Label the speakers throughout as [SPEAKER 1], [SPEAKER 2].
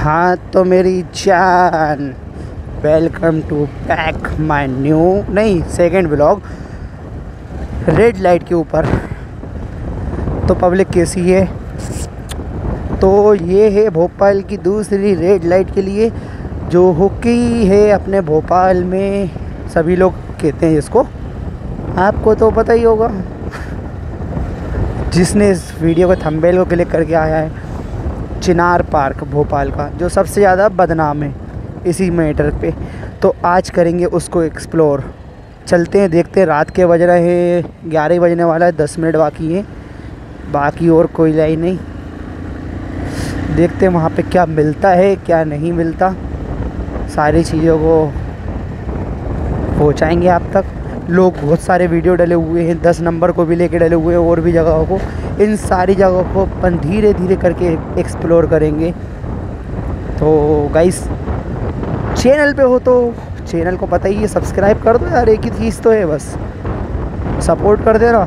[SPEAKER 1] हाँ तो मेरी जान। Welcome to back my new नहीं सेकंड ब्लॉग रेड लाइट के ऊपर। तो पब्लिक कैसी है? तो ये है भोपाल की दूसरी रेड लाइट के लिए, जो हुक्की है अपने भोपाल में। सभी लोग कहते हैं इसको। आपको तो पता ही होगा। जिसने इस वीडियो को थंबनेल को क्लिक करके आया है। चिनार पार्क भोपाल का, जो सबसे ज़्यादा बदनाम है इसी मैटर पे। तो आज करेंगे उसको एक्सप्लोर चलते हैं, देखते हैं, रात के बज रहे हैं, ग्यारह बजने वाला है, दस मिनट बाकी है, बाकी और कोई लाइन नहीं। देखते हैं वहाँ पे क्या मिलता है, क्या नहीं मिलता। सारी चीज़ों को पहुँचाएँगे आप तक। लोग बहुत सारे वीडियो डले हुए हैं, दस नंबर को भी लेके डले हुए हैं और भी जगहों को। इन सारी जगहों को अपन धीरे धीरे करके एक्सप्लोर करेंगे। तो गाइस चैनल पे हो तो चैनल को पता ही है सब्सक्राइब कर दो यार, एक ही चीज़ तो है बस। सपोर्ट कर देना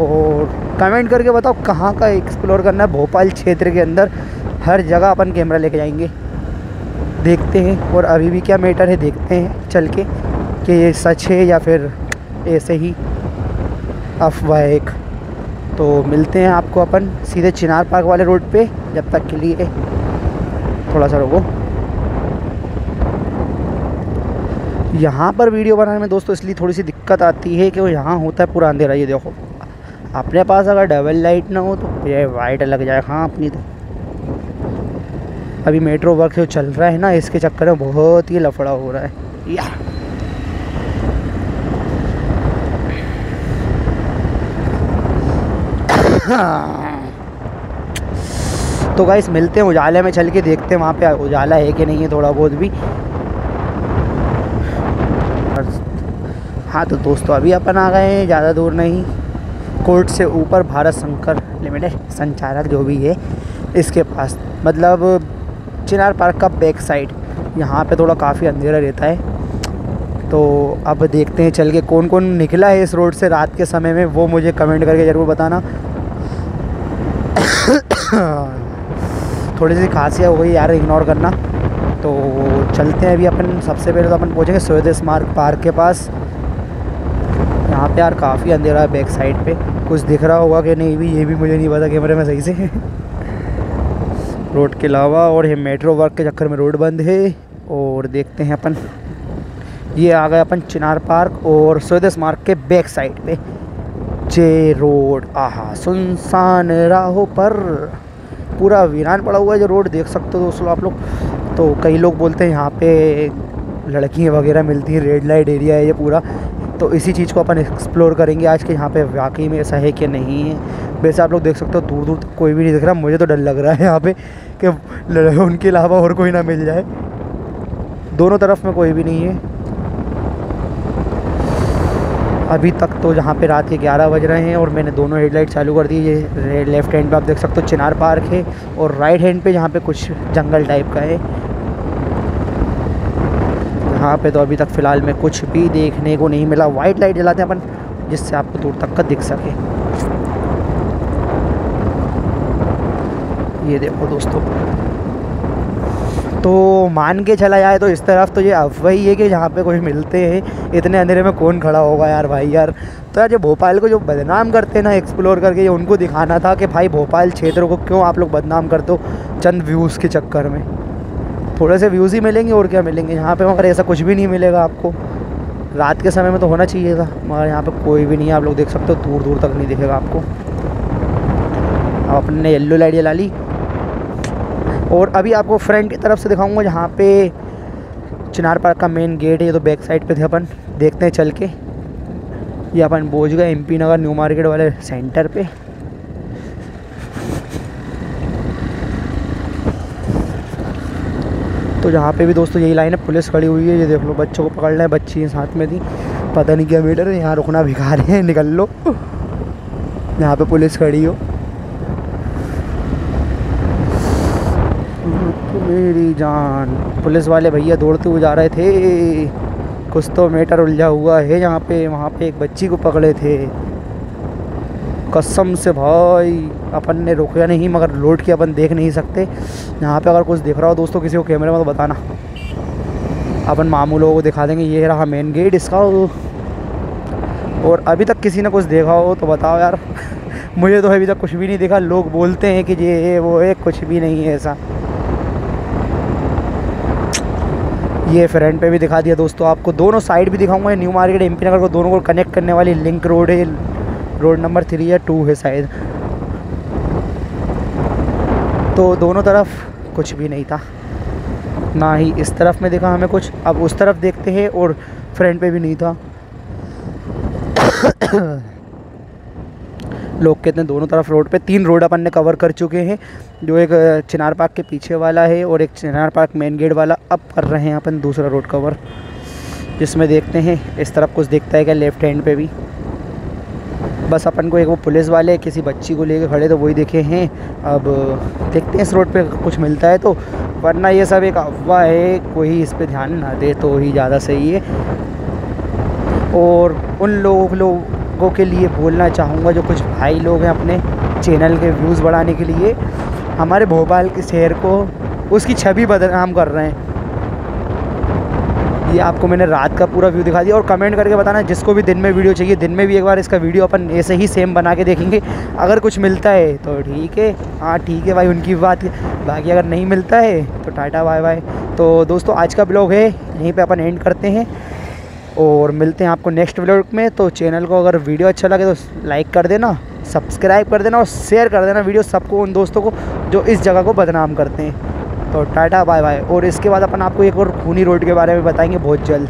[SPEAKER 1] और कमेंट करके बताओ कहाँ का एक्सप्लोर करना है, भोपाल क्षेत्र के अंदर। हर जगह अपन कैमरा लेके जाएँगे। देखते हैं और अभी भी क्या मैटर है, देखते हैं चल के कि ये सच है या फिर ऐसे ही। अफवाह एक। तो मिलते हैं आपको अपन सीधे चिनार पार्क वाले रोड पे, जब तक के लिए थोड़ा सा रुको। यहाँ पर वीडियो बनाने में दोस्तों इसलिए थोड़ी सी दिक्कत आती है कि वो यहाँ होता है पूरा अंधेरा, ये देखो। अपने पास अगर डबल लाइट ना हो तो ये वाइट लग जाए हाँ अपनी तो। अभी मेट्रो वर्क जो चल रहा है ना, इसके चक्कर में बहुत ही लफड़ा हो रहा है। या तो गाइस मिलते हैं उजाले में, चल के देखते हैं वहाँ पे उजाला है कि नहीं है थोड़ा बहुत भी। हाँ तो दोस्तों अभी अपन आ गए हैं, ज़्यादा दूर नहीं। कोर्ट से ऊपर भारत शंकर लिमिटेड संचालक जो भी है, इसके पास। मतलब चिनार पार्क का बैक साइड यहाँ पे थोड़ा काफ़ी अंधेरा रहता है। तो अब देखते हैं, चल के कौन कौन निकला है इस रोड से रात के समय में, वो मुझे कमेंट करके ज़रूर बताना। थोड़ी सी खांसी हो गई यार इग्नोर करना। तो चलते हैं अभी अपन। सबसे पहले तो अपन पहुँचेंगे सोयद स्मार्क पार्क के पास। यहाँ पे यार काफ़ी अंधेरा है बैक साइड पे। कुछ दिख रहा होगा कि नहीं भी, ये भी मुझे नहीं पता कैमरे में सही से। रोड के अलावा और ये मेट्रो वर्क के चक्कर में रोड बंद है। और देखते हैं अपन। ये आ गए अपन चिनार पार्क और सोयद स्मार्क के बैक साइड पे। जे रोड, आहा, सुनसान राहों पर पूरा वीरान पड़ा हुआ है जो रोड देख सकते हो दोस्तों आप लोग। तो कई लोग बोलते हैं यहाँ पे लड़कियाँ वगैरह मिलती हैं रेड लाइट एरिया है ये पूरा। तो इसी चीज़ को अपन एक्सप्लोर करेंगे आज के यहाँ पे, वाकई में ऐसा है कि नहीं है। वैसे आप लोग देख सकते हो दूर दूर तक कोई भी नहीं दिख रहा, मुझे तो डर लग रहा है यहाँ पे कि उनके अलावा और कोई ना मिल जाए। दोनों तरफ़ में कोई भी नहीं है। अभी तक तो जहाँ पे रात के 11 बज रहे हैं और मैंने दोनों हेडलाइट चालू कर दी। ये लेफ़्ट हैंड पे आप देख सकते हो चिनार पार्क है और राइट हैंड पे जहाँ पे कुछ जंगल टाइप का है। यहाँ पे तो अभी तक फ़िलहाल में कुछ भी देखने को नहीं मिला। वाइट लाइट जलाते हैं अपन, जिससे आपको दूर तक का दिख सके। ये देखो दोस्तों। तो मान के चला जाए तो इस तरफ़ तो ये अफवाह ही कि यहाँ पे कोई मिलते हैं। इतने अंधेरे में कौन खड़ा होगा यार भाई यार। तो यार जो भोपाल को जो बदनाम करते हैं ना एक्सप्लोर करके ये उनको दिखाना था कि भाई भोपाल क्षेत्र को क्यों आप लोग बदनाम करते हो चंद व्यूज़ के चक्कर में। थोड़े से व्यूज़ ही मिलेंगे और क्या मिलेंगे? यहाँ पर मगर ऐसा कुछ भी नहीं मिलेगा आपको। रात के समय में तो होना चाहिए था, मगर यहाँ पे कोई भी नहीं है। आप लोग देख सकते हो दूर दूर तक नहीं दिखेगा आपको। अब अपने येल्लो लाइट जला ली। और अभी आपको फ्रंट की तरफ़ से दिखाऊँगा जहाँ पे चिनार पार्क का मेन गेट है, ये तो बैक साइड पे थे अपन। देखते हैं चल के। ये अपन बोझ गए एमपी नगर न्यू मार्केट वाले सेंटर पे। तो जहाँ पे भी दोस्तों यही लाइन है, पुलिस खड़ी हुई है, ये देख लो, बच्चों को पकड़ लें बच्ची साथ में थी। पता नहीं क्या मीटर है, यहाँ रुकना भिखा रहे हैं, निकल लो। यहाँ पे पुलिस खड़ी हो। मेरी जान। पुलिस वाले भैया दौड़ते हुए जा रहे थे। कुछ तो मेटर उलझा हुआ है यहाँ पे। वहाँ पे एक बच्ची को पकड़े थे। कसम से भाई, अपन ने रोका नहीं, मगर लौट के अपन देख नहीं सकते। यहाँ पे अगर कुछ दिख रहा हो दोस्तों, किसी को कैमरे में तो बताना। अपन मामू लोगों को दिखा देंगे, ये रहा मेन गेट इसका। और अभी तक किसी ने कुछ देखा हो तो बताओ यार। मुझे तो अभी तक कुछ भी नहीं देखा। लोग बोलते हैं कि ये, वो है, कुछ भी नहीं है ऐसा। ये फ्रंट पे भी दिखा दिया दोस्तों आपको। दोनों साइड भी दिखाऊँगा न्यू मार्केट एमपी नगर को दोनों को कनेक्ट करने वाली लिंक रोड है। रोड नंबर थ्री या टू है शायद। तो दोनों तरफ़ कुछ भी नहीं था। ना ही इस तरफ़ में देखा हमें कुछ। अब उस तरफ़ देखते हैं और फ्रंट पे भी नहीं था। लोग कहते हैं दोनों तरफ़ रोड पे तीन रोड अपन ने कवर कर चुके हैं। जो एक चिनार पार्क के पीछे वाला है और एक चिनार पार्क मेन गेट वाला अब कर रहे हैं अपन दूसरा रोड कवर जिसमें देखते हैं, इस तरफ़ कुछ दिखता है क्या लेफ़्ट हैंड पे भी। बस अपन को एक वो पुलिस वाले, किसी बच्ची को लेके खड़े तो वही देखे हैं। अब, देखते हैं इस रोड पे कुछ मिलता है तो वरना ये सब एक अफवाह है, कोई इस पर ध्यान ना दे तो ही ज़्यादा सही है। और उन लोगों लोगों के लिए बोलना चाहूँगा, जो कुछ भाई लोग हैं अपने चैनल के व्यूज़ बढ़ाने के लिए। हमारे भोपाल के शहर को उसकी छवि बदनाम कर रहे हैं। ये आपको मैंने रात का पूरा व्यू दिखा दिया और कमेंट करके बताना, जिसको भी दिन में वीडियो चाहिए, दिन में भी एक बार इसका वीडियो अपन ऐसे ही सेम बना के देखेंगे। अगर कुछ मिलता है तो ठीक है। हाँ ठीक है भाई, उनकी बात बाकी अगर नहीं मिलता है तो टाटा बाय बाय तो दोस्तों, आज का ब्लॉग है, यहीं पे अपन एंड करते हैं। और मिलते हैं आपको नेक्स्ट ब्लॉग में। तो चैनल को अगर वीडियो अच्छा लगे तो लाइक कर देना सब्सक्राइब कर देना और शेयर कर देना वीडियो सबको, उन दोस्तों को जो इस जगह को बदनाम करते हैं। तो टाटा बाय बाय और इसके बाद अपन आपको एक और खूनी रोड के बारे में बताएँगे बहुत जल्द।